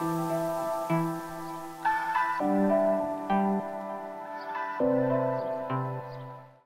Thank you.